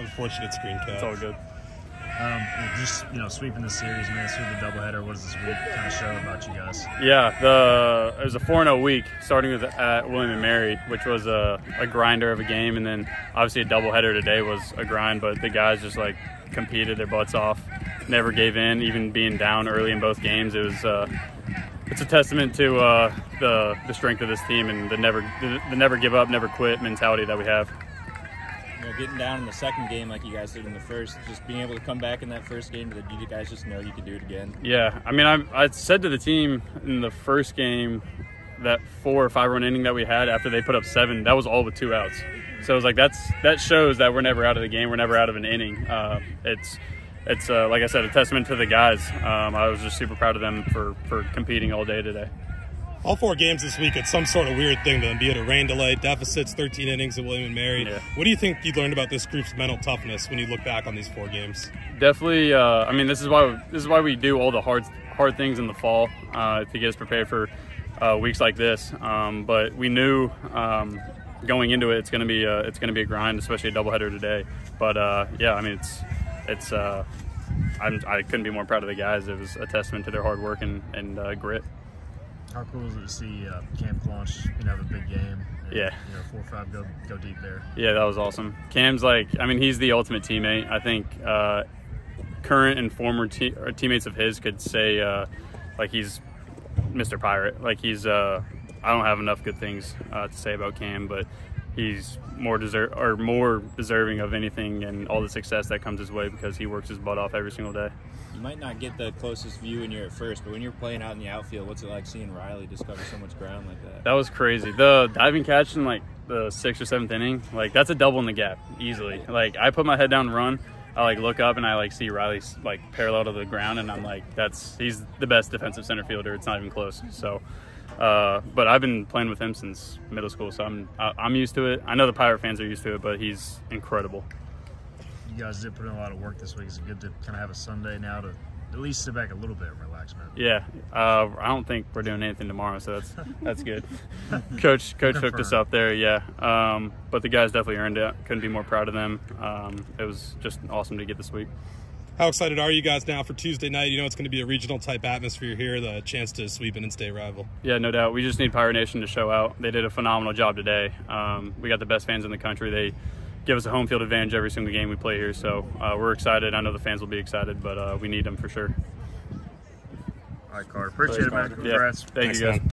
Unfortunate screen cap. It's all good. Um, just you know, sweeping the series, man, through the doubleheader. What does this week kind of show about you guys? Yeah, the it was a 4 0 week, starting with at William and Mary, which was a, a grinder of a game, and then obviously a doubleheader today was a grind. But the guys just like competed their butts off, never gave in, even being down early in both games. It was uh, it's a testament to uh, the the strength of this team and the never the, the never give up, never quit mentality that we have. You know, getting down in the second game like you guys did in the first, just being able to come back in that first game, did you guys just know you could do it again? Yeah, I mean, I, I said to the team in the first game that four or five run inning that we had after they put up seven, that was all with two outs. So it was like that's that shows that we're never out of the game. We're never out of an inning. Uh, it's it's uh, like I said, a testament to the guys. Um, I was just super proud of them for for competing all day today. All four games this week, it's some sort of weird thing to them, be it a rain delay, deficits, 13 innings at William and Mary. Yeah. What do you think you learned about this group's mental toughness when you look back on these four games? Definitely. Uh, I mean, this is why this is why we do all the hard hard things in the fall uh, to get us prepared for uh, weeks like this. Um, but we knew um, going into it, it's going to be a, it's going to be a grind, especially a doubleheader today. But uh, yeah, I mean, it's it's uh, I'm, I couldn't be more proud of the guys. It was a testament to their hard work and, and uh, grit. How cool is it to see uh, Camp launch, you know, have a big game? And, Yeah. You know, four or five go go deep there. Yeah, that was awesome. Cam's like, I mean, he's the ultimate teammate. I think uh, current and former te- or teammates of his could say uh, like he's Mr. Pirate. Like he's, uh, I don't have enough good things uh, to say about Cam, but he's more deserve or more deserving of anything and all the success that comes his way because he works his butt off every single day. You might not get the closest view when you're at first, but when you're playing out in the outfield, what's it like seeing Riley just cover so much ground like that? That was crazy. The diving catch in like the sixth or seventh inning, like that's a double in the gap easily. Like I put my head down run. I like look up and I like see Riley like parallel to the ground, and I'm like, that's he's the best defensive center fielder. It's not even close. So, uh, but I've been playing with him since middle school, so I'm I- I'm used to it. I know the Pirate fans are used to it, but he's incredible. You guys did put in a lot of work this week. Is it good to kind of have a Sunday now to at least sit back a little bit and relax, man? Yeah, uh, I don't think we're doing anything tomorrow, so that's that's good. Coach Coach hooked us Confirmed. up there, yeah. Um, but the guys definitely earned it. Couldn't be more proud of them. Um, it was just awesome to get this week. How excited are you guys now for Tuesday night? You know it's going to be a regional type atmosphere here, the chance to sweep an in-state rival. Yeah, no doubt. We just need Pirate Nation to show out. They did a phenomenal job today. Um, we got the best fans in the country. They give us a home field advantage every single game we play here, so uh, we're excited. I know the fans will be excited, but uh, we need them for sure. All right, Carter. Appreciate it, man. Yeah, Congrats. thank Thanks, you guys. man.